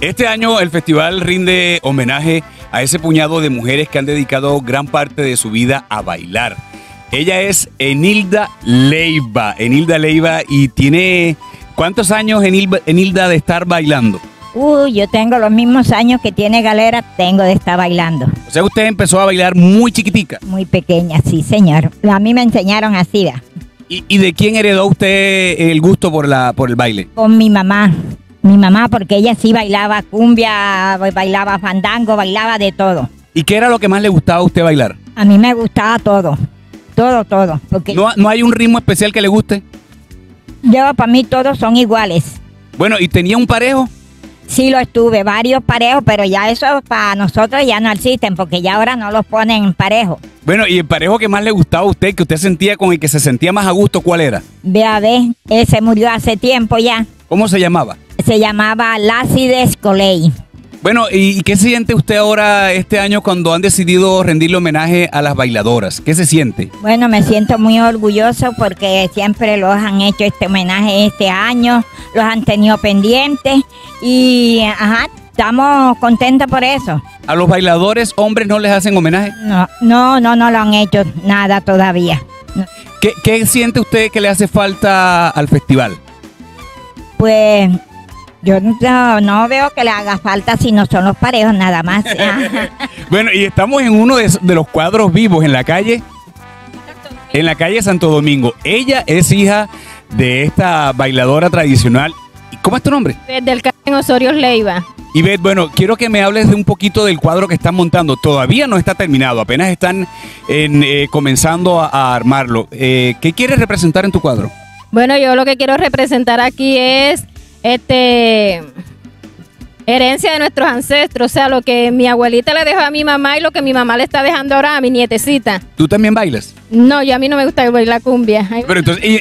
Este año el festival rinde homenaje a ese puñado de mujeres que han dedicado gran parte de su vida a bailar. Ella es Enilda Leiva, Enilda Leiva y tiene ¿cuántos años Enilda, Enilda de estar bailando? Uy, yo tengo los mismos años que tiene Galera, tengo de estar bailando. O sea, usted empezó a bailar muy chiquitica. Muy pequeña, sí, señor. A mí me enseñaron así. ¿Y, y de quién heredó usted el gusto por, la, por el baile? Con mi mamá. Mi mamá, porque ella sí bailaba cumbia, bailaba fandango, bailaba de todo. ¿Y qué era lo que más le gustaba a usted bailar? A mí me gustaba todo. Todo, todo. Porque ¿No, no hay un ritmo especial que le guste? yo, para mí, todos son iguales. Bueno, ¿y tenía un parejo? Sí lo estuve, varios parejos, pero ya eso para nosotros ya no existen, porque ya ahora no los ponen parejos. Bueno, ¿y el parejo que más le gustaba a usted, que usted sentía con el que se sentía más a gusto, cuál era? Ve a ver, ese murió hace tiempo ya. ¿Cómo se llamaba? Se llamaba Lácides Coley. Bueno, ¿y qué siente usted ahora este año cuando han decidido rendirle homenaje a las bailadoras? ¿Qué se siente? Bueno, me siento muy orgulloso porque siempre los han hecho este homenaje este año, los han tenido pendientes y ajá, estamos contentos por eso. ¿A los bailadores hombres no les hacen homenaje? No, no, no, no lo han hecho nada todavía. ¿Qué, qué siente usted que le hace falta al festival? Pues yo no, no veo que le haga falta si no son los parejos nada más. Bueno, y estamos en uno de, de los cuadros vivos en la calle, en la calle Santo Domingo. Ella es hija de esta bailadora tradicional. ¿Y ¿Cómo es tu nombre? Del Carmen Osorio Leiva. Y Beth, bueno, quiero que me hables de un poquito del cuadro que están montando. Todavía no está terminado, apenas están en, eh, comenzando a, a armarlo. Eh, ¿Qué quieres representar en tu cuadro? Bueno, yo lo que quiero representar aquí es este herencia de nuestros ancestros, o sea, lo que mi abuelita le dejó a mi mamá y lo que mi mamá le está dejando ahora a mi nietecita. ¿Tú también bailas? No, yo a mí no me gusta bailar cumbia. Ay, Pero entonces, y-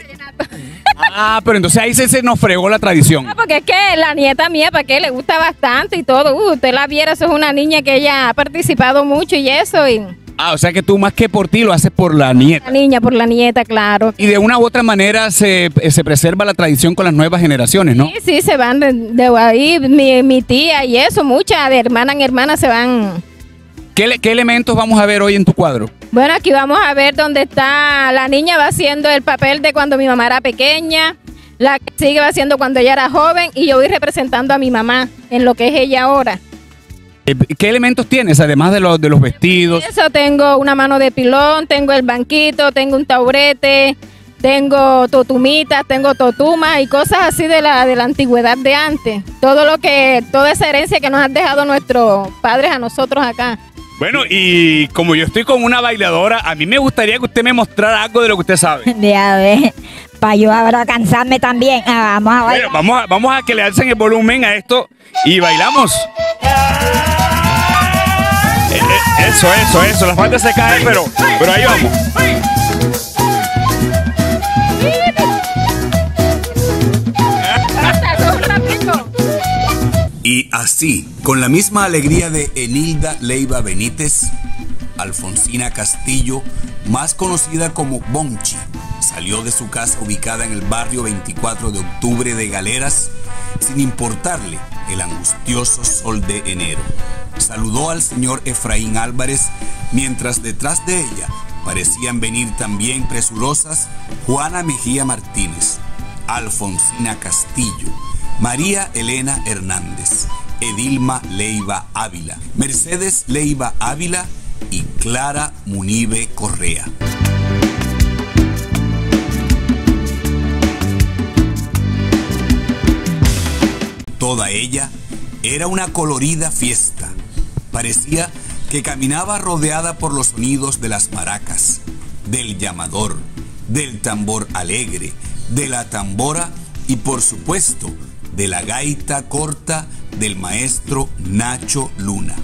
ah, pero entonces ahí se, se nos fregó la tradición. No, porque es que la nieta mía, ¿para qué? Le gusta bastante y todo. Uh, usted la viera, eso es una niña que ella ha participado mucho y eso. Y Ah, o sea que tú más que por ti lo haces por la nieta. la niña, por la nieta, claro. Y de una u otra manera se, se preserva la tradición con las nuevas generaciones, ¿no? Sí, sí, se van de, de ahí, mi, mi tía y eso, muchas de hermana en hermana se van. ¿Qué, qué elementos vamos a ver hoy en tu cuadro? Bueno, aquí vamos a ver dónde está la niña va haciendo el papel de cuando mi mamá era pequeña, la que sigue va haciendo cuando ella era joven y yo voy representando a mi mamá en lo que es ella ahora. Eh, ¿Qué elementos tienes, además de los, de los vestidos? Eso tengo una mano de pilón, tengo el banquito, tengo un taburete, tengo totumitas, tengo totumas y cosas así de la, de la antigüedad de antes. Todo lo que, toda esa herencia que nos han dejado nuestros padres a nosotros acá. Bueno, y como yo estoy con una bailadora, a mí me gustaría que usted me mostrara algo de lo que usted sabe. De a ver, para yo ahora cansarme también. Ah, vamos a Bueno, bailar. vamos, a, vamos a que le alcen el volumen a esto y bailamos. Eso, eso, eso. La falda se cae, pero, pero ahí vamos. Y así, con la misma alegría de Enilda Leiva Benítez, Alfonsina Castillo, más conocida como Bonchi, salió de su casa ubicada en el barrio 24 de octubre de Galeras, sin importarle el angustioso sol de enero. Saludó al señor Efraín Álvarez, mientras detrás de ella parecían venir también presurosas Juana Mejía Martínez, Alfonsina Castillo, María Elena Hernández, Edilma Leiva Ávila, Mercedes Leiva Ávila y Clara Munive Correa. Toda ella era una colorida fiesta. Parecía que caminaba rodeada por los sonidos de las maracas, del llamador, del tambor alegre, de la tambora y por supuesto de la gaita corta del maestro Nacho Luna,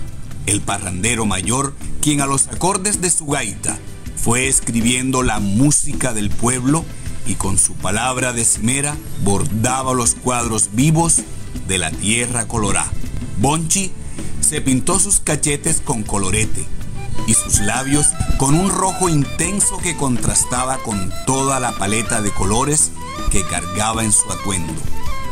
el parrandero mayor quien a los acordes de su gaita fue escribiendo la música del pueblo y con su palabra de esmera bordaba los cuadros vivos de la tierra colorá. Bonchi se pintó sus cachetes con colorete y sus labios con un rojo intenso que contrastaba con toda la paleta de colores que cargaba en su atuendo.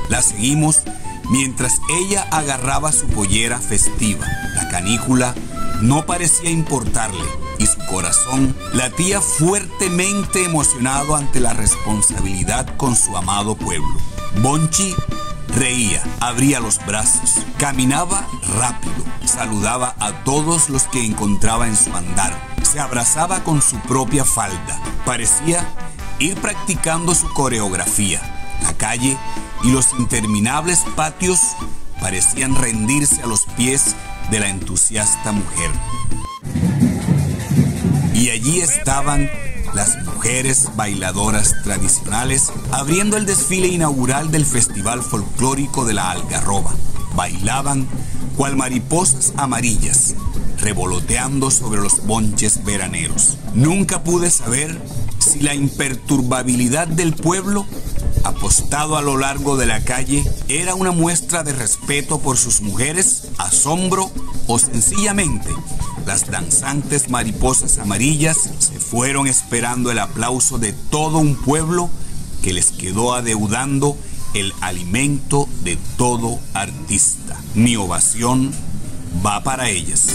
La seguimos mientras ella agarraba su pollera festiva. La canícula no parecía importarle y su corazón latía fuertemente emocionado ante la responsabilidad con su amado pueblo. Bonchi reía, abría los brazos, caminaba rápido, saludaba a todos los que encontraba en su andar, se abrazaba con su propia falda, parecía ir practicando su coreografía. La calle y los interminables patios parecían rendirse a los pies de la entusiasta mujer. Y allí estaban las mujeres bailadoras tradicionales abriendo el desfile inaugural del Festival Folclórico de la Algarroba. Bailaban cual mariposas amarillas, revoloteando sobre los bonches veraneros. Nunca pude saber si la imperturbabilidad del pueblo apostado a lo largo de la calle era una muestra de respeto por sus mujeres, asombro o sencillamente las danzantes mariposas amarillas se fueron esperando el aplauso de todo un pueblo que les quedó adeudando el alimento de todo artista. Mi ovación va para ellas.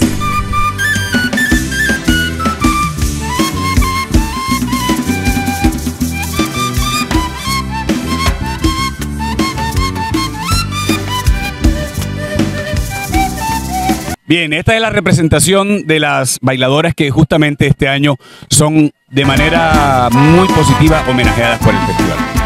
Bien, esta es la representación de las bailadoras que justamente este año son de manera muy positiva homenajeadas por el festival.